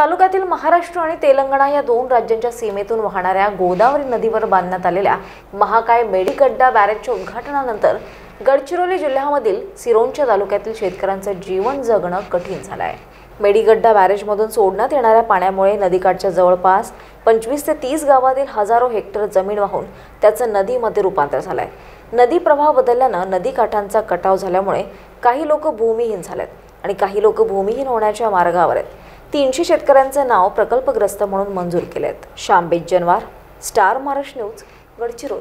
तालुक्यातील महाराष्ट्र आणि तेलंगणा या दोन राज्यांच्या सीमेतून वाहणाऱ्या गोदावरी नदीवर बांधण्यात आलेल्या महाकाय मेडिकड्डा बॅरेजच्या उद्घाटनानंतर गडचिरोली जिल्ह्यामधील सिरोंच्या तालुक्यातील शेतकऱ्यांचं जीवन जगणं कठीण झालं आहे मेडिगड्डा बॅरेजमधून सोडण्यात येणाऱ्या पाण्यामुळे नदीकाठच्या जवळपास पंचवीस ते तीस गावातील हजारो हेक्टर जमीन वाहून त्याचं नदीमध्ये रूपांतर झालं आहे नदी प्रवाह बदलल्यानं नदीकाठांचा कटाव झाल्यामुळे काही लोक भूमिहीन झालेत आणि काही लोक भूमिहीन होण्याच्या मार्गावर आहेत. तीनशे शेतकऱ्यांचं नाव प्रकल्पग्रस्त म्हणून मंजूर केलेत. श्यामबेज जनवार स्टार महाराष्ट्र न्यूज गडचिरोली.